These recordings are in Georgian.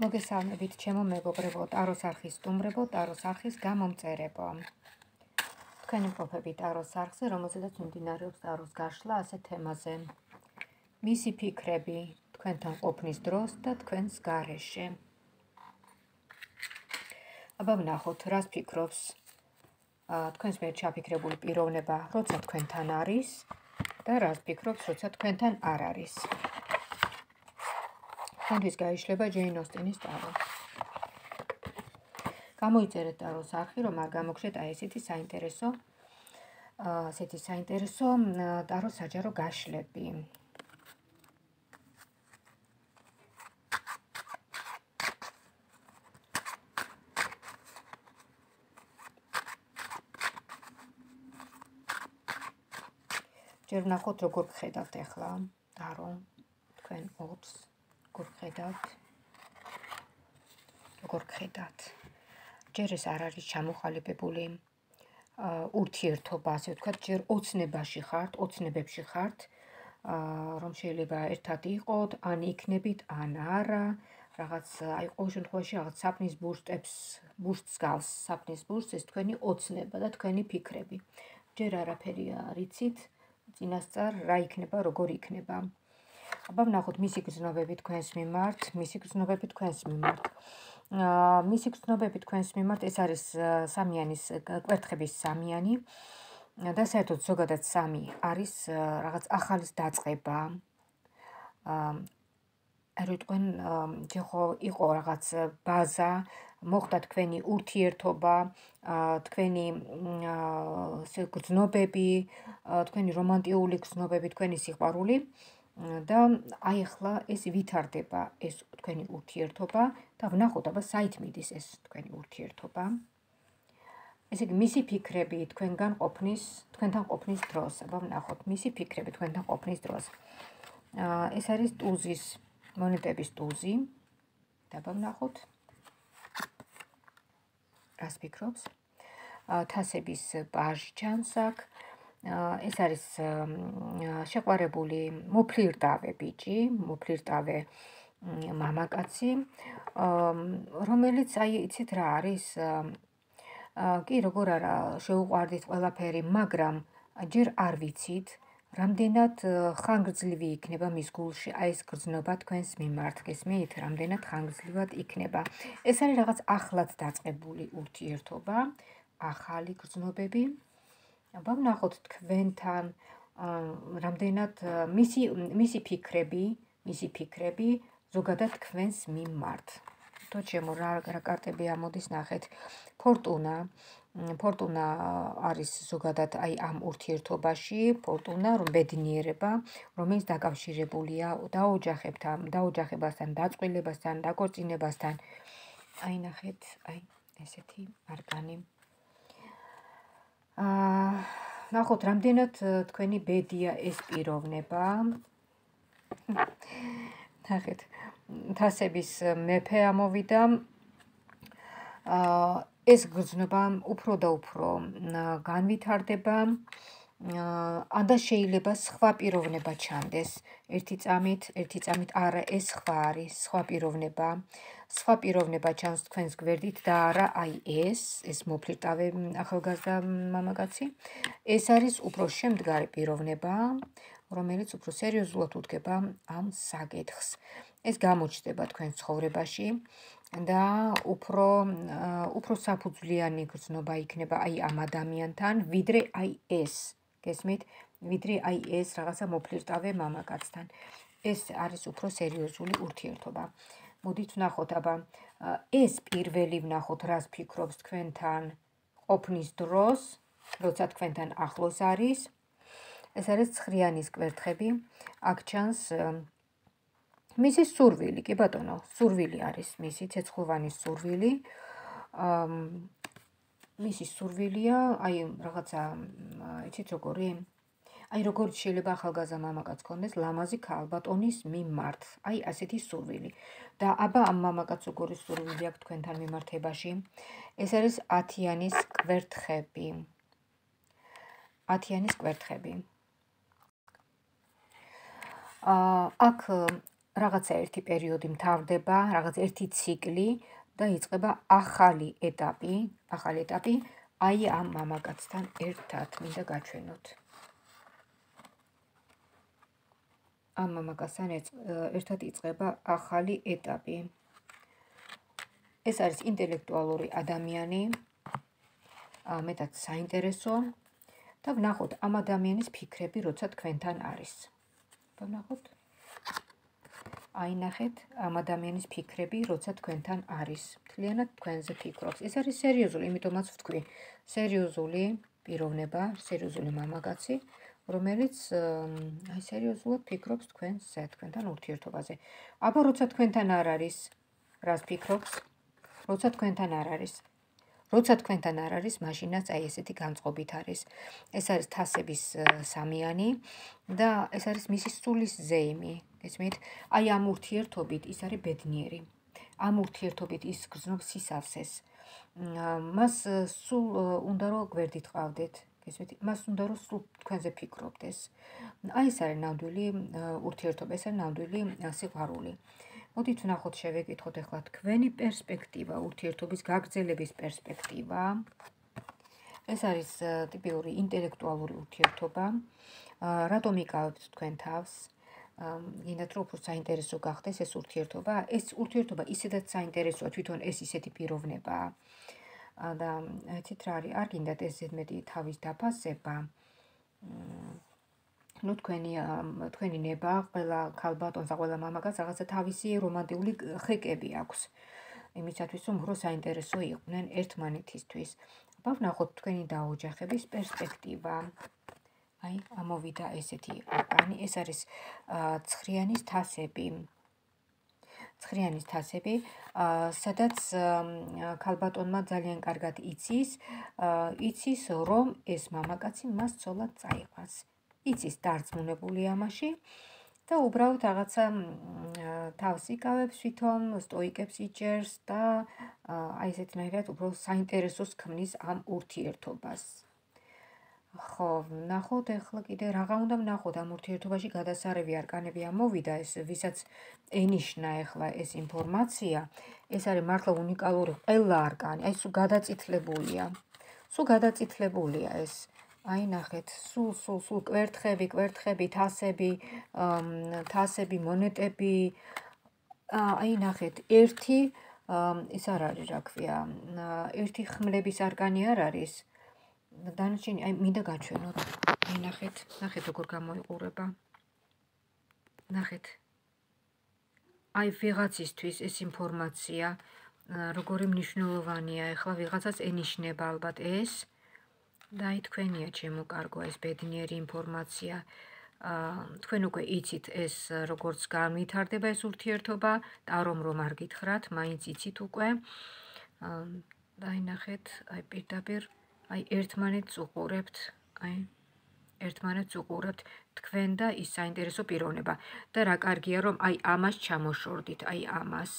მოგესალმებით ჩემო მეგობრებო, ტაროს არხის სტუმრებო, ტაროს არხის გამომწერებო. თქვენი მყოფები ტაროს არხზე, რომელზედაც მიმდინარეობს ტაროს გაშლა ასე თემაზე. მისი ფიქრები თქვენთან ყოფნის დროს და თქვენს გარეშე. აბა ვნახოთ, რას ფიქრობს თქვენს მიერ ჩაფიქრებული პიროვნება, როცა თქვენთან არის და რას ფიქრობს, როცა თქვენთან არ არის. ხონდის გაიშლება ჯეინ ოსტინის ტარო. გამოიწერეთ ტაროს არხი, რომ არ გამოგშეთ აი ესეთი საინტერესო აა ესეთი საინტერესო ტაროს საჯარო გაშლები. ჯერ ნახოთ როგორ ხედავთ ახლა ტარო თქვენ ობს როგორ ხედავთ? როგორ ხედავთ? ჯერ ეს არ არის ჩამოყალიბებული ურთიერთობა, ასე ვთქვათ, ჯერ ოცნებაში ხართ, ოცნებებში ხართ, რომ შეიძლება ერთად იყოთ, ან იქნებით, ან არა. რაღაც აი ყოველ შემთხვევაში რაღაც საფნის ბურსტებს, ბურსტს გავს, საფნის ბურსტს ეს თქვენი ოცნება და თქვენი ფიქრები. ჯერ არაფერი არიცით, წინასწარ რა იქნება, როგორ იქნება. აბა ვნახოთ მისი გზნობები თქვენს მიმართ, მისი გზნობები თქვენს მიმართ. აა მისი გზნობები თქვენს მიმართ ეს არის სამიანის კვერთხების სამიანი და საერთოდ ზოგადად სამი არის რაღაც ახალის დაწყება. აა რიტყვენ ჯეხო იყო რაღაც ბაზა მოხდა თქვენი ურთიერთობა, თქვენი გზნობები, თქვენი რომანტიული გზნობები, თქვენი სიყვარული. და აი ახლა ეს ვითარდება ეს თქვენი ურთიერთობა და ვნახოთ აბა საით მიდის ეს თქვენი ურთიერთობა. ესე იგი მისი ფიქრები თქვენგან ყოფნის თქვენთან ყოფნის დროს აბა ვნახოთ მისი ფიქრები თქვენთან ყოფნის დროს. აა ეს არის ტუზის მონეტების ტუზი. და აბა ვნახოთ. რას ფიქრობს? თასების პაჟი ჩანს აქ ეს არის შეყვარებული მოფლირტავე ბიჭი, მოფლირტავე მამაკაცი, რომელიც აი იცით რა არის? კი, როგორ არა, შეუყვარდით ყველაფერი, მაგრამ ჯერ არ ვიცით, რამდენად ხანგრძლივი იქნება მის გულში აი ეს გრძნობა თქვენს მიმართ, გესმით? რამდენად ხანგრძლივად იქნება. ეს არის რაღაც ახლად დაწყებული ურთიერთობა, ახალი გრძნობები. აბა ვნახოთ თქვენთან რამდენად მისი მისი ფიქრები, მისი ფიქრები ზოგადად თქვენს მიმართ. ჩემო რა რა კარტები ამოდის ნახეთ. ფორტუნა ფორტუნა არის ზოგადად აი ამ ურთიერთობაში, ფორტუნა რომ ბედნიერება, რომელიც დაკავშირებულია დაოჯახებთან, დაოჯახებასთან, დაწყვილებასთან, დაკორწინებასთან. აი ნახეთ, აი ესეთი არგანი. აა ნახოთ რამდენად თქვენი ბედია ეს პიროვნება. ნახეთ თასების მეფე ამოვიდა. აა ეს გრძნობა უფრო და უფრო განვითარდება. ან და შეიძლება სხვა პიროვნება ჩანდეს ერთი წამით, ერთი წამით არა ეს სხვა არის, სხვა პიროვნება. სხვა პიროვნება ჩანს თქვენს გვერდით და არა აი ეს, ეს მოფლირტავე ახალგაზრდა მამაკაცი. ეს არის უფრო შემდგარი პიროვნება, რომელიც უფრო სერიოზულად უდგება ამ საკითხს. ეს გამოჩნდება თქვენ ცხოვრებაში და უფრო უფრო საფუძვლიანი გრძნობა იქნება აი ამ ადამიანთან, ვიდრე აი ეს. გესმით? ვიდრე აი ეს რაღაცა მოფლირტავე მამაკაცთან. ეს არის უფრო სერიოზული ურთიერთობა. მოდით ვნახოთ აბა ეს პირველი ვნახოთ რას ფიქრობს თქვენთან ყოფნის დროს როცა თქვენთან ახლოს არის ეს არის ცხრიანის კვერთხები აქ ჩანს მისი სურვილი კი ბატონო სურვილი არის მისი ცეცხლოვანი სურვილი მისი სურვილია აი რაღაცა იცით როგორი აი როგორც შეიძლება ახალგაზრდა მამაკაც ქონდეს ლამაზი ქალბატონის მიმართ. აი ასეთი სურვილი. და აბა ამ მამაკაც როგორი სურვილი აქვს თქვენთან მიმართებაში? ეს არის ათიანის კვერთხები. ათიანის კვერთხები. აა აქ რაღაცა ერთი პერიოდი მთავრდება, რაღაც ერთი ციკლი და იწყება ახალი ეტაპი, ახალი ეტაპი აი ამ მამაკაცთან ერთად მინდა გაჩვენოთ. ამ მამაკაცთან ერთად იწყება ახალი ეტაპი. ეს არის ინტელექტუალური ადამიანი, მეტად საინტერესო და ვნახოთ ამ ადამიანის ფიქრები, როცა თქვენთან არის. ვნახოთ აი ნახეთ ამ ადამიანის ფიქრები, როცა თქვენთან არის. მთლიანად თქვენზე ფიქრობს. ეს არის სერიოზული, იმიტომაც ვთქვი, სერიოზული პიროვნება, სერიოზული მამაკაცი, რომელიც აი სერიოზულად ფიქრობს თქვენზე, თქვენთან ურთიერთობაზე. აბა როცა თქვენთან არ არის, რას ფიქრობს? როცა თქვენთან არ არის. როცა თქვენთან არ არის, მაშინაც აი ესეთი განწყობით არის. ეს არის თასების სამიანი და ეს არის მისი სულის ზეიმი. გესმით? აი ამ ურთიერთობით ის არის ბედნიერი. ამ ურთიერთობით ის გრძნობს სისავსეს. მას სულ უნდა რომ გვერდით ყავდეთ. გესმით? მას უნდა რომ სულ თქვენზე ფიქრობდეს. აი ეს არის ნამდვილი ურთიერთობა, ეს არის ნამდვილი სიყვარული. მოდით ვნახოთ შევეკითხოთ ახლა თქვენი პერსპექტივა, ურთიერთობის გაგრძელების პერსპექტივა. ეს არის ტიპიური ინტელექტუალური ურთიერთობა. რატომ იკავებთ თქვენ თავს? ინდათ რომ უფრო საინტერესო გახდეს ეს ურთიერთობა. ეს ურთიერთობა ისედაც საინტერესოა, თვითონ ეს ისეთი პიროვნებაა. და ეცით რა არის? არ გინდათ ეს ზედმეტი თავის დაფასება. Ну თქვენი თქვენი ნება ყველა ქალბატონს და ყველა მამაკაც რაღაცა თავისი რომანტიკული ხეკები აქვს. იმისათვის რომ უფრო საინტერესო იყვნენ ერთმანეთისთვის. აბა ვნახოთ თქვენი დაოჯახების პერსპექტივა. აი ამოვიდა ესეთი არკანი ეს არის ცხრიანის თასები. ცხრიანის თასები სადაც ქალბატონმა ძალიან კარგად იცის იცის რომ ეს მამაკაცი მას ცოლად წაიყვანს იცის დარწმუნებული ამაში და უბრალოდ რაღაცა თავს იკავებს თვითონ, სტოიკებს იჭერს და აი ესეთნაირად უბრალოდ საინტერესოს ქმნის ამ ურთიერთობას. ხო, ნახოთ ახლა კიდე რაღა უნდა ვნახოთ ამ ურთიერთობაში გადასარევი არკანები ამოვიდა ეს ვისაც ენიშნა ახლა ეს ინფორმაცია. ეს არის მართლა უნიკალური ყველა არკანი აი სულ გადაწითლებულია. სულ გადაწითლებულია ეს. აი ნახეთ, სულ სულ სულ კვერთხები, კვერთხები, თასები, თასები, მონეტები. აი ნახეთ, ერთი ის არ არის, რა ქვია, ერთი ხმლების არკანი არ არის. დანარჩენი, აი მინდა გაჩვენოთ. აი ნახეთ, ნახეთ როგორ გამოიყურება. ნახეთ. აი ვიღაცისთვის ეს ინფორმაცია როგორი მნიშვნელოვანია, ეხლა ვიღაცას ენიშნება ალბათ ეს. და აი თქვენია ჩემო კარგო ეს ბედნიერი ინფორმაცია. აა თქვენ უკვე იცით ეს როგორც განვითარდება ეს ურთიერთობა, და რომ არ გითხრათ, მაინც იცით უკვე. აა დაი ნახეთ, აი პირდაპირ, აი ერთმანეთს უყურებთ, აი ერთმანეთს უყურებთ თქვენ და ის საინტერესო პიროვნება. და რა კარგია რომ აი ამას ჩამოშორდით, აი ამას.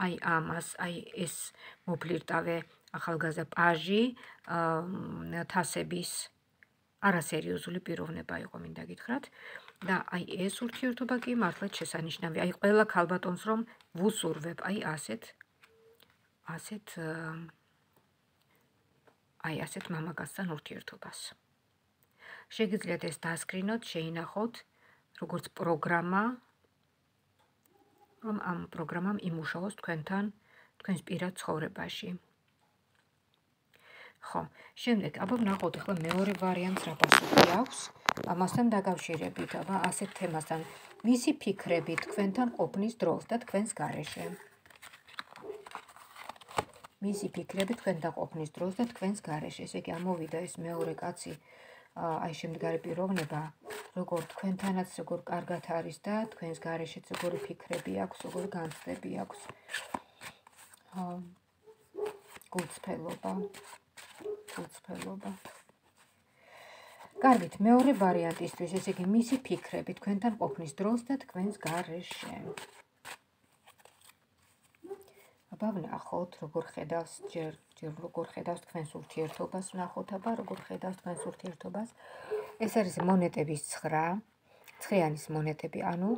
აი ამას, აი ეს მოფლირტავე ახალგაზრდა პაჟი თასების არასერიოზული პიროვნება იყო მინდა გითხრათ. და აი ეს ურთიერთობა კი მართლაც შესანიშნავია. აი ყველა ქალბატონს რომ ვუსურვებ აი ასეთ ასეთ აი ასეთ მამაკაცთან ურთიერთობას. შეგიძლიათ ეს დასკრინოთ შეინახოთ როგორც პროგრამა რომ ამ პროგრამამ იმუშაოს თქვენთან თქვენს პირად ცხოვრებაში ხო, შემდეგ აბა ვნახოთ ახლა მეორე ვარიანტს რა პასუხი აქვს ამასთან დაკავშირებით, აბა ასეთ თემასთან. მისი ფიქრები თქვენთან ყოფნის დროს და თქვენს გარეშე. მისი ფიქრები თქვენთან ყოფნის დროს და თქვენს გარეშე. ესე იგი ამოვიდა ეს მეორე კაცი აი შემდგარი პიროვნება, როგორ თქვენთანაც როგორ კარგად არის და თქვენს გარეშეც როგორი ფიქრები აქვს, როგორი განცდები აქვს. აა გულწრფელობა. უცხელობა. კარგით, მეორე ვარიანტისთვის, ესე იგი, მისი ფიქრები თქვენთან ყოფნის დროს და თქვენს გარეშე. აბა ვნახოთ, როგორ ხედავს ჯერ ჯერ როგორ ხედავს თქვენს ურთიერთობას, ვნახოთ აბა როგორ ხედავს თქვენს ურთიერთობას. ეს არის მონეტების 9, ცხრიანის მონეტები, ანუ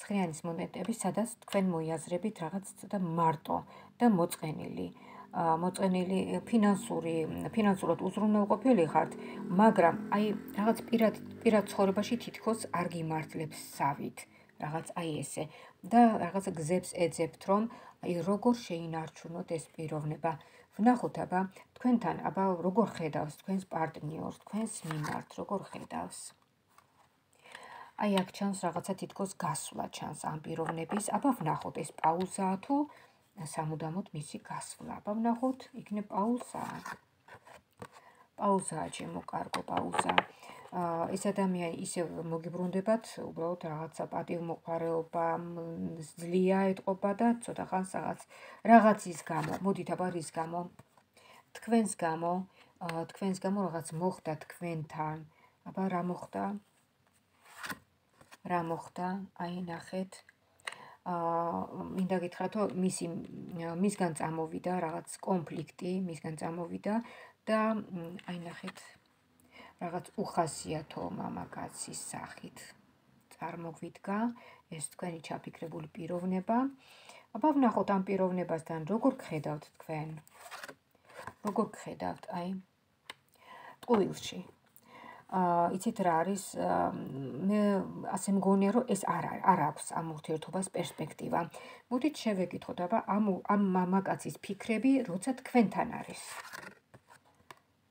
ცხრიანის მონეტები, სადაც თქვენ მოიაზრებით რაღაც ცოტა მარტო და მოწყენილი. მოწყენილი ფინანსური ფინანსურად უზრუნველყოფილი ხართ, მაგრამ აი რაღაც პირად პირად ცხოვრებაში თითქოს არ გიმართლებს სავით. რაღაც აი ესე. და რაღაც გზებს ეძებთ რომ აი როგორ შეინარჩუნოთ ეს პიროვნება. ვნახოთ აბა თქვენთან აბა როგორ ხედავს თქვენს პარტნიორს თქვენს მიმართ როგორ ხედავს. აი აქ ჩანს რაღაცა თითქოს გასვლა ჩანს ამ პიროვნების. აბა ვნახოთ ეს პაუზაა თუ სამუდამოდ მისი გასვლა აბა ვნახოთ იქნებ პაუზაა პაუზაა ჩემო კარგო პაუზაა ეს ადამიანი ისე მოგიბრუნდებათ, უბრალოდ რაღაცა პატივმოყარეობა ძლია ეთყობა და ცოტა ხანს რაღაც რაღაცის გამო, მოდით აბა რის გამო? თქვენს გამო, თქვენს გამო რაღაც მოხდა თქვენთან. აბა რა მოხდა? რა მოხდა? აი ნახეთ. აა მინდა გითხრათ, რომ მისი მისგან წამოვიდა რაღაც კონფლიქტი, მისგან წამოვიდა და აი ნახეთ რაღაც უხასიათო მამაკაცის სახით წარმოგვიდგა ეს თქვენი ჩაფიქრებული პიროვნება. აბა ვნახოთ ამ პიროვნებასთან როგორ გხედავთ თქვენ? როგორ გხედავთ აი ტყუილში? იცით რა არის მე ასე მგონია რომ ეს არ არ აქვს ამ ურთიერთობას პერსპექტივა. მოდით შევეკითხოთ აბა ამ ამ მამაკაცის ფიქრები როცა თქვენთან არის.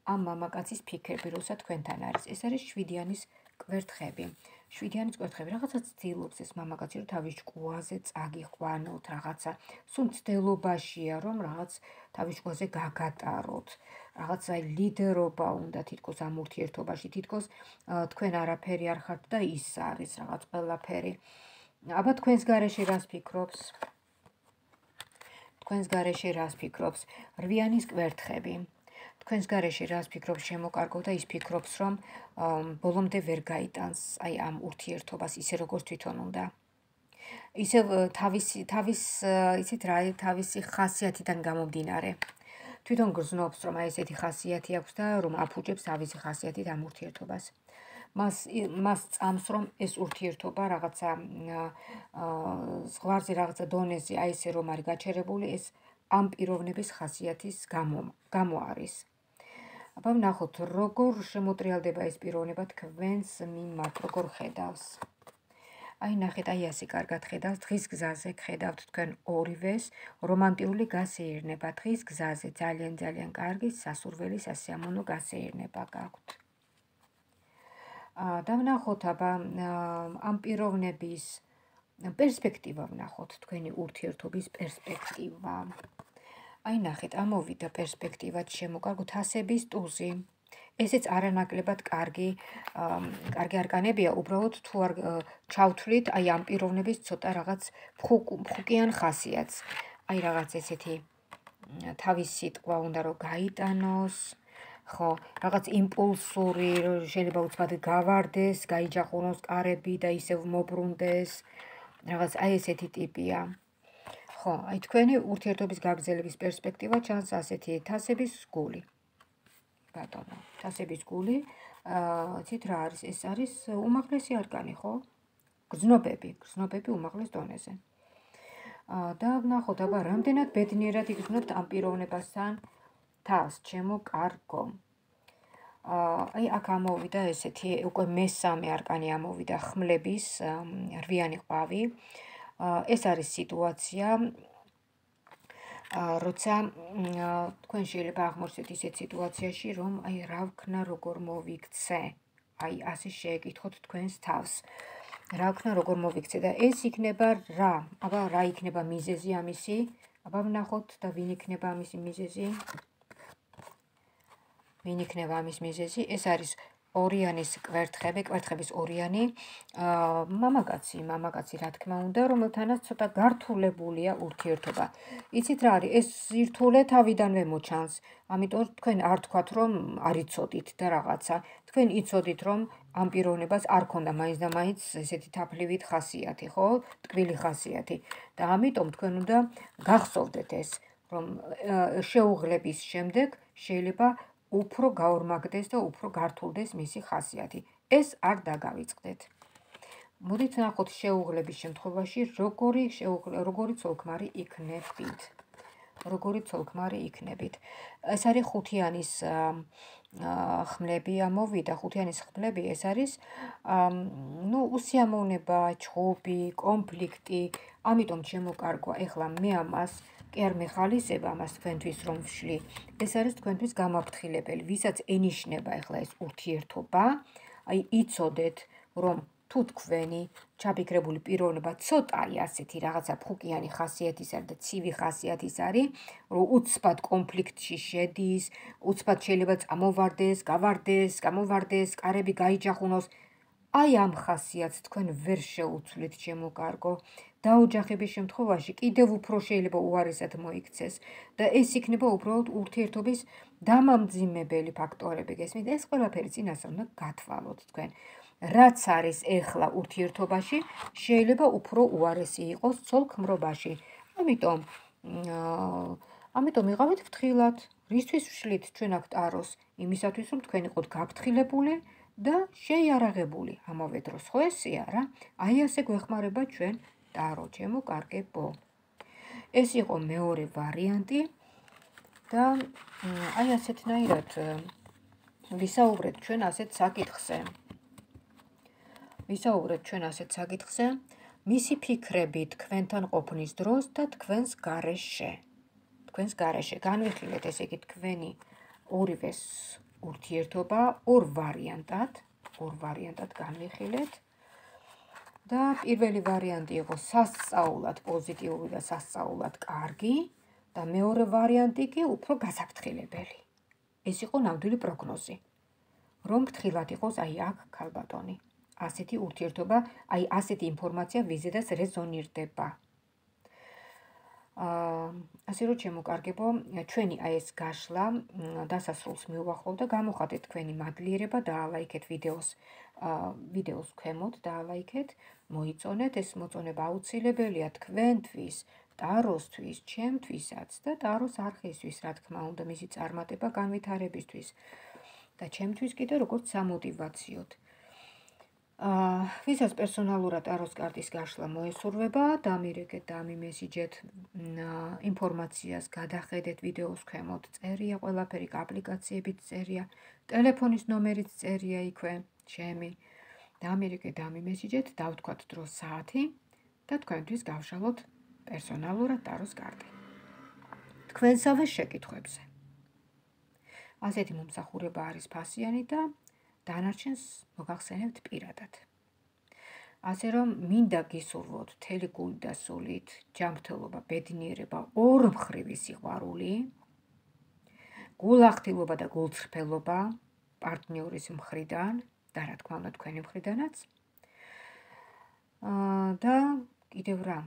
ამ მამაკაცის ფიქრები, როცა თქვენთან არის. ეს არის შვიდიანის კვერთხები. შვიდიანის კვერთხები რაღაცა ცდილობს ეს მამაკაცი, რომ თავის ჭკუაზე წაგიყვანოთ რაღაცა. სულ ცდილობაშია, რომ რაღაც თავის ჭკუაზე გაგატაროთ. რაღაცა ლიდერობა უნდა თითქოს ამ ურთიერთობაში, თითქოს თქვენ არაფერი არ ხართ და ის არის რაღაც ყველაფერი. აბა თქვენს გარეშე რას ფიქრობს? თქვენს გარეშე რას ფიქრობს? რვიანის კვერთხები. თქვენს garaში რას ფიქრობს შემოკარგო და ის ფიქრობს რომ ბოლომდე ვერ გაიტანს აი ამ ურთიერთობას ისე როგორც თვითონ უნდა ისე თავისი თავის იცით რა თავისი ხასიათიდან გამომდინარე თვითონ გრძნობს რომ აი ესეთი ხასიათი აქვს და რომ აფუჭებს თავისი ხასიათით ამ ურთიერთობას. მას მას წამს რომ ეს ურთიერთობა რაღაცა ზღვარზე რაღაცა დონეზე აი ესე რომ არის გაჩერებული ეს ამ პიროვნების ხასიათის გამო გამო არის აბა ვნახოთ როგორ შემოტრიალდება ეს პიროვნება თქვენს მიმართ როგორ ხედავს აი ნახეთ აი ასე კარგად ხედავს დღის გზაზე ხედავთ თქვენ ორივეს რომანტიული გასეირნება დღის გზაზე ძალიან ძალიან კარგი სასურველი სასიამოვნო გასეირნება გაქვთ აა და ვნახოთ აბა ამ პიროვნების პერსპექტივა ვნახოთ თქვენი ურთიერთობის პერსპექტივა აი ნახეთ, ამოვიდა პერსპექტივად შემოკარგოთ ასების ტუზი. ესეც არანაკლებად კარგი, კარგი არკანებია, უბრალოდ თუ არ ჩავთვლით, აი ამ პიროვნების ცოტა რაღაც ფხუკიან ხასიათს. აი რაღაც ესეთი თავის სიტყვა უნდა რომ გაიტანოს. ხო, რაღაც იმპულსური, შეიძლება უცბად გავარდეს, გაიჯახუნოს კარები და ისევ მოbrunდეს. რაღაც აი ესეთი ტიპია. ხო, აი თქვენი ურთიერთობის გაგრძელების პერსპექტივა ჩანს ასეთი თასების გული. ბატონო, თასების გული, აა, ცით რა არის? ეს არის უმაღლესი არკანი, ხო? გზნობები, გზნობები უმაღლეს დონეზე. აა, და ვნახოთ, აბა, რამდენად ბედნიერად იგრძნობთ ამ პიროვნებასთან თავს, ჩემო კარგო. აი აქ ამოვიდა ესეთი უკვე მესამე არკანი ამოვიდა ხმლების რვიანი ყვავი. ეს არის სიტუაცია როცა თქვენ შეიძლება აღმოჩნდეთ ისეთ სიტუაციაში რომ აი რა ვქნა როგორ მოვიქცე. აი ასე შეეკითხოთ თქვენს თავს. რა ვქნა როგორ მოვიქცე და ეს იქნება რა? აბა რა იქნება მიზეზი ამისი? აბა ვნახოთ და ვინ იქნება ამისი მიზეზი? ვინ იქნება ამის მიზეზი? ეს არის ორიანის კვერთხები, კვერთხების ორიანი, აა მამაკაცი, მამაკაცი რა თქმა უნდა, რომელთანაც ცოტა გართულებულია ურთიერთობა. იცით რა არის? ეს ზირთულე თავიდანვე მოჩანს. ამიტომ თქვენ არ თქვათ რომ არიწოდით და რაღაცა. თქვენ იცოდით რომ ამ პიროვნებას არ ქონდა მაინც და მაინც ესეთი თაფლივით ხასიათი, ხო? ტკბილი ხასიათი. და ამიტომ თქვენ უნდა გახსოვდეთ ეს, რომ შეუღლების შემდეგ შეიძლება უფრო გაორმაგდეს და უფრო გართულდეს მისი ხასიათი. ეს არ დაგავიწყდეთ. მოდით ნახოთ შეუღლების შემთხვევაში როგორი როგორი ცოლქმარი იქნებით. როგორი ცოლქმარი იქნებით. ეს არის ხუთიანის ხმლები ამოვიდა, ხუთიანის ხმლები ეს არის ნუ უსიამოვნება, ჩხუბი, კონფლიქტი, ამიტომ შემოკარგვა. ეხლა მე ამას კი არ მეხალისებ ამას თქვენთვის რომ ვშლი. ეს არის თქვენთვის გამაფრთხილებელი, ვისაც ენიშნება ეხლა ეს ურთიერთობა. აი იცოდეთ რომ თუ თქვენი ჩაფიქრებული პიროვნება ცოტაი ასეთი რაღაცა ფუკიანი ხასიათის არის და ცივი ხასიათის არის, რომ უცბად კონფლიქტში შედის, უცბად შეიძლება წამოვარდეს, გავარდეს, გამოვარდეს, კარები გაიჯახუნოს. აი ამ ხასიათს თქვენ ვერ შეუცვლით შემოკარგო. დაოჯახების შემთხვევაში კიდევ უფრო შეიძლება უარესად მოიქცეს და ეს იქნება უბრალოდ ურთიერთობის დამამძიმებელი ფაქტორები. გესმით, ეს ყველაფერი წინასწარ უნდა გათვალოთ თქვენ. რაც არის ეხლა ურთიერთობაში, შეიძლება უფრო უარესი იყოს ცოლ-ქმრობაში. ამიტომ ამიტომ იყავით ფრთხილად, რისთვის ვშლით ჩვენ აქ ტაროს? იმისათვის, რომ თქვენ იყოთ გაფრთხილებული და შეიარაღებული. ამავე დროს ხო ესეა რა? აი ასე გვეხმარება ჩვენ ტარო, ჩემო კარგებო. ეს იყო მეორე ვარიანტი და აი ასეთნაირად ვისაუბრეთ ჩვენ ასეთ საკითხზე. ვისაუბრეთ ჩვენ ასეთ საკითხზე, მისი ფიქრები თქვენთან ყოფნის დროს და თქვენს გარეშე. თქვენს გარეშე განვიხილეთ ესე იგი თქვენი ორივეს ურთიერთობა ორ ვარიანტად, ორ ვარიანტად განვიხილეთ. და პირველი ვარიანტი იყო სასწაულად პოზიტიური და სასწაულად კარგი და მეორე ვარიანტი კი უფრო გასაფრთხილებელი. ეს იყო ნამდვილი პროგნოზი. რომ ფრთხილად იყოს აი აქ ქალბატონი. ასეთი ურთიერთობა, აი ასეთი ინფორმაცია ვიზედას რეზონირდება. აა ასე რომ შემოკარგებო, ჩვენი აი ეს გაშლა დასასრულს მიუახლოვ და გამოხატეთ თქვენი მადლიერება და ლაიქეთ ვიდეოს აა ვიდეოს ქვემოთ და ლაიქეთ, მოიწონეთ ეს მოწონება აუცილებელია თქვენთვის, ტაროსთვის, ჩემთვისაც და ტაროს არხისთვის, რა თქმა უნდა, მისი წარმატება განვითარებისთვის და ჩემთვის კიდე როგორც სამოტივაციოდ. აა აა ვისაც პერსონალურად აროს კარტის გაშლა მოესურვება, დამირეკეთ და ამიმესიჯეთ ინფორმაციას გადახედეთ ვიდეოს ქვემოთ წერია, ყველაფერი აპლიკაციებით წერია, ტელეფონის ნომერიც წერია იქვე, ჩემი. დამირეკეთ და ამიმესიჯეთ, დავთქვათ დრო საათი და თქვენთვის გავშალოთ პერსონალურად აროს კარტი. თქვენსავე შეკითხვებზე. ასეთი მომსახურება არის ფასიანი და დანარჩენს მოგახსენებთ პირადად. ასე რომ მინდა გისურვოთ თელი გული და სულით, ჯანმრთელობა, ბედნიერება, ორმხრივი სიყვარული, გულახდილობა და გულწრფელობა პარტნიორის მხრიდან და რა თქმა უნდა თქვენი მხრიდანაც. აა და კიდევ რა?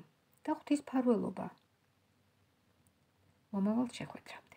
და ღვთის ფარველობა. მომავალ შეხვედრამდე